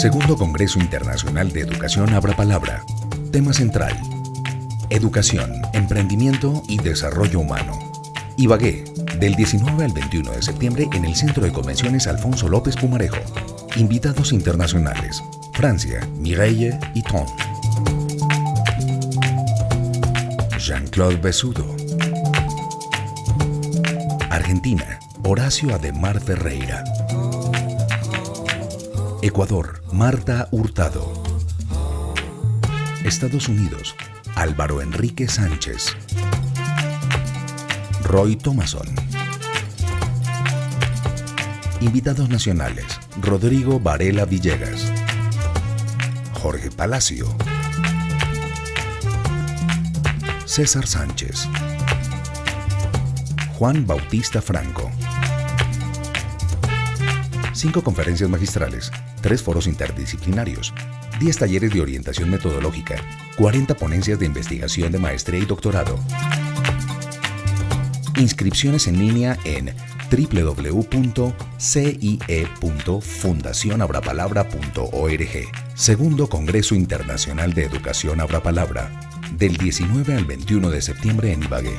Segundo Congreso Internacional de Educación Abra Palabra. Tema central. Educación, emprendimiento y desarrollo humano. Ibagué, del 19 al 21 de septiembre en el Centro de Convenciones Alfonso López Pumarejo. Invitados internacionales. Francia, Mireille Ton. Jean-Claude Besudo. Argentina, Horacio Ademar Ferreira. Ecuador, Marta Hurtado. Estados Unidos, Álvaro Enrique Sánchez. Roy Thomason. Invitados nacionales, Rodrigo Varela Villegas. Jorge Palacio. César Sánchez. Juan Bautista Franco. Cinco conferencias magistrales, tres foros interdisciplinarios, 10 talleres de orientación metodológica, 40 ponencias de investigación de maestría y doctorado. Inscripciones en línea en www.cie.fundacionabrapalabra.org. Segundo Congreso Internacional de Educación Abra Palabra, del 19 al 21 de septiembre en Ibagué.